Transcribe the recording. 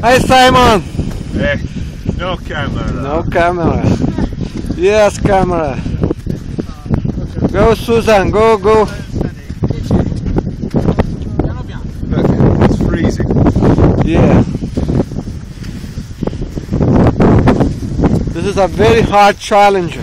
Hi Simon! Hey, no camera. No camera. Yes, camera. Go Susan, go, go. Look, it's freezing. Yeah. This is a very hard challenge.